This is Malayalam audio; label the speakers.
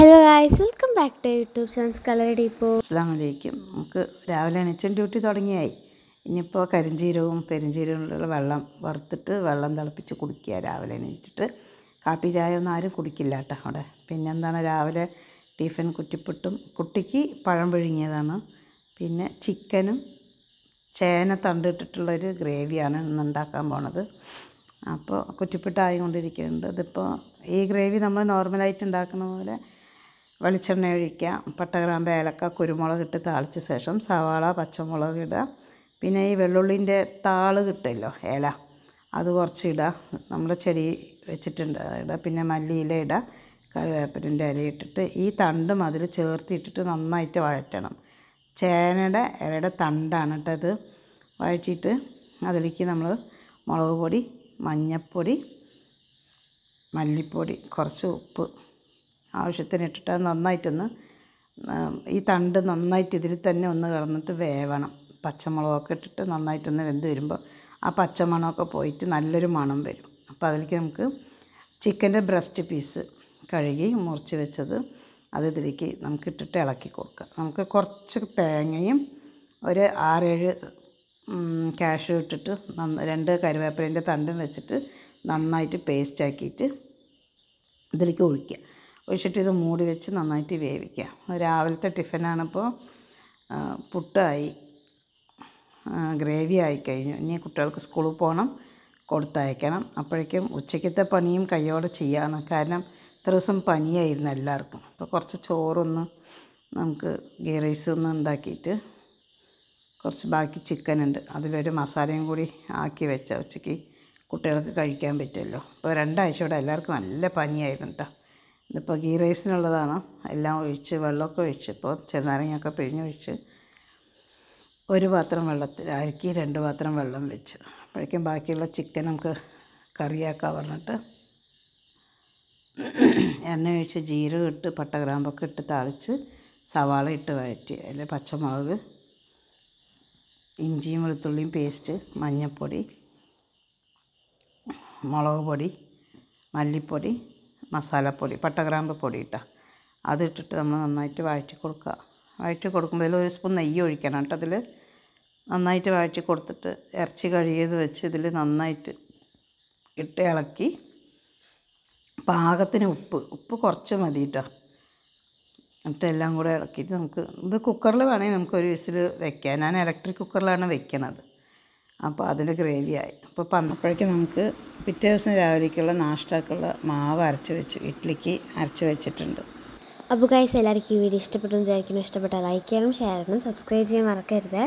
Speaker 1: Hello guys welcome back to YouTube sun's colour depot
Speaker 2: വലൈക്കും നമുക്ക് രാവിലെ എണീച്ചും ഡ്യൂട്ടി തുടങ്ങിയായി. ഇനിയിപ്പോൾ കരിഞ്ചീരവും പെരുംജീരകമുള്ള വെള്ളം വറുത്തിട്ട് വെള്ളം തിളപ്പിച്ച് കുടിക്കുക രാവിലെ എണീറ്റിട്ട്. കാപ്പി ചായ ഒന്നും ആരും കുടിക്കില്ല കേട്ടോ അവിടെ. പിന്നെന്താണ് രാവിലെ ടിഫിൻ കുറ്റിപ്പുട്ടും കുട്ടിക്ക് പഴം പിഴുങ്ങിയതാണ്. പിന്നെ ചിക്കനും ചേന തണ്ടിട്ടിട്ടുള്ളൊരു ഗ്രേവിയാണ് ഇന്ന് ഉണ്ടാക്കാൻ പോണത്. അപ്പോൾ കുറ്റിപ്പുട്ടായി കൊണ്ടിരിക്കുന്നുണ്ട് ഇതിപ്പോൾ ഈ ഗ്രേവി നമ്മൾ നോർമലായിട്ട് ഉണ്ടാക്കുന്ന പോലെ വെളിച്ചെണ്ണ ഒഴിക്കുക പട്ടഗ്രാമ്പ് ഏലക്ക കുരുമുളക് ഇട്ട് താളിച്ച ശേഷം സവാള പച്ചമുളക് ഇടുക. പിന്നെ ഈ വെള്ളുള്ളിന്റെ താൾ കിട്ടുമല്ലോ ഏല അത് കുറച്ച് ഇടുക. നമ്മൾ ചെടി വെച്ചിട്ടുണ്ട് ഇടുക. പിന്നെ മല്ലിയില ഇടുക കറിവേപ്പിന്റെ ഇല ഇട്ടിട്ട് ഈ തണ്ടും അതിൽ ചേർത്തിട്ടിട്ട് നന്നായിട്ട് വഴറ്റണം. ചേനയുടെ ഇലയുടെ തണ്ടാണ് കേട്ടോ ഇത്. വഴറ്റിയിട്ട് അതിലേക്ക് നമ്മൾ മുളക് പൊടി മഞ്ഞൾപ്പൊടി മല്ലിപ്പൊടി കുറച്ച് ഉപ്പ് ആവശ്യത്തിന് ഇട്ടിട്ട് നന്നായിട്ടൊന്ന് ഈ തണ്ട് നന്നായിട്ട് ഇതിൽ തന്നെ ഒന്ന് കിടന്നിട്ട് വേവണം. പച്ചമുളകൊക്കെ ഇട്ടിട്ട് നന്നായിട്ടൊന്ന് വെന്ത് വരുമ്പോൾ ആ പച്ചമണമൊക്കെ പോയിട്ട് നല്ലൊരു മണം വരും. അപ്പോൾ അതിലേക്ക് നമുക്ക് ചിക്കന്റെ ബ്രസ്റ്റ് പീസ് കഴുകി മുറിച്ച് വെച്ചത് അത് ഇതിലേക്ക് നമുക്ക് ഇട്ടിട്ട് ഇളക്കി കൊടുക്കുക. നമുക്ക് കുറച്ച് തേങ്ങയും ഒരു ആറേഴ് ക്യാഷ് ഇട്ടിട്ട് നന്ന രണ്ട് കരുവേപ്പിലേന്റെ തണ്ടും വെച്ചിട്ട് നന്നായിട്ട് പേസ്റ്റ് ആക്കിയിട്ട് ഇതിലേക്ക് ഒഴിക്കുക. ഒഴിച്ചിട്ട് ഇത് മൂടി വെച്ച് നന്നായിട്ട് വേവിക്കുക. രാവിലത്തെ ടിഫിനാണിപ്പോൾ പുട്ടായി ഗ്രേവി ആയി കഴിഞ്ഞു. ഇനി കുട്ടികൾക്ക് സ്കൂളിൽ പോകണം കൊടുത്തയക്കണം. അപ്പോഴേക്കും ഉച്ചയ്ക്കത്തെ പണിയും കയ്യോടെ ചെയ്യാണ് കാരണം ഇത്ര ദിവസം പനിയായിരുന്നു എല്ലാവർക്കും. അപ്പോൾ കുറച്ച് ചോറൊന്ന് നമുക്ക് ഗീ റൈസ് ഒന്ന് ഉണ്ടാക്കിയിട്ട് കുറച്ച് ബാക്കി ചിക്കൻ ഉണ്ട് അതിലൊരു മസാലയും കൂടി ആക്കി വെച്ച ഉച്ചയ്ക്ക് കുട്ടികൾക്ക് കഴിക്കാൻ പറ്റുമല്ലോ. ഇപ്പോൾ രണ്ടാഴ്ചയോടെ എല്ലാവർക്കും നല്ല പനിയായിരുന്നു കേട്ടോ. ഇതിപ്പോൾ ഗീ റൈസിനുള്ളതാണ് എല്ലാം ഒഴിച്ച് വെള്ളമൊക്കെ ഒഴിച്ച് ഇപ്പോൾ പിഴിഞ്ഞ് പിഴിഞ്ഞൊഴിച്ച് ഒരു പാത്രം വെള്ളത്തിൽ അരക്കി രണ്ട് പാത്രം വെള്ളം വെച്ച്. അപ്പോഴേക്കും ബാക്കിയുള്ള ചിക്കൻ നമുക്ക് കറിയാക്കാൻ പറഞ്ഞിട്ട് എണ്ണ ഒഴിച്ച് ജീരകം ഇട്ട് പട്ട ഗ്രാമ്പൊക്കെ ഇട്ട് താളിച്ച് സവാള ഇട്ട് വഴറ്റി. അതിൽ പച്ചമുളക് ഇഞ്ചിയും വെളുത്തുള്ളിയും പേസ്റ്റ് മഞ്ഞൾപ്പൊടി മുളക് പൊടി മല്ലിപ്പൊടി മസാലപ്പൊടി പട്ടഗ്രാമ്പ് പൊടി ഇട്ടാൽ അതിട്ടിട്ട് നമ്മൾ നന്നായിട്ട് വഴറ്റി കൊടുക്കുക. വഴറ്റി കൊടുക്കുമ്പോൾ ഇതിൽ ഒരു സ്പൂൺ നെയ്യ് ഒഴിക്കണം കേട്ടോ അതിൽ നന്നായിട്ട് വഴറ്റി കൊടുത്തിട്ട് ഇറച്ചി കഴുകിയത് വെച്ച് ഇതിൽ നന്നായിട്ട് ഇട്ട് ഇളക്കി. പാകത്തിന് ഉപ്പ് ഉപ്പ് കുറച്ച് മതി കേട്ടോ. എന്നിട്ട് എല്ലാം കൂടെ ഇളക്കിയിട്ട് നമുക്ക് ഇത് കുക്കറിൽ വേണമെങ്കിൽ നമുക്കൊരു വിസിൽ വെക്കാം. ഞാൻ ഇലക്ട്രിക് കുക്കറിലാണ് വെക്കണത്. അപ്പോൾ അതിന് ഗ്രേവിയായി. അപ്പോൾ പന്നപ്പോഴേക്കും നമുക്ക് പിറ്റേ ദിവസം രാവിലേക്കുള്ള നാഷ്ടാക്കുള്ള മാവ് അരച്ച് വെച്ചു. ഇഡ്ഡലിക്ക് അരച്ച് വെച്ചിട്ടുണ്ട്.
Speaker 1: അപ്പോൾ ഗൈസ് എല്ലാവർക്കും ഈ വീഡിയോ ഇഷ്ടപ്പെട്ടു വിചാരിക്കുന്നു. ഇഷ്ടപ്പെട്ടാൽ ലൈക്ക് ചെയ്യണം ഷെയർ ചെയ്യണം സബ്സ്ക്രൈബ് ചെയ്യാൻ മറക്കരുത്.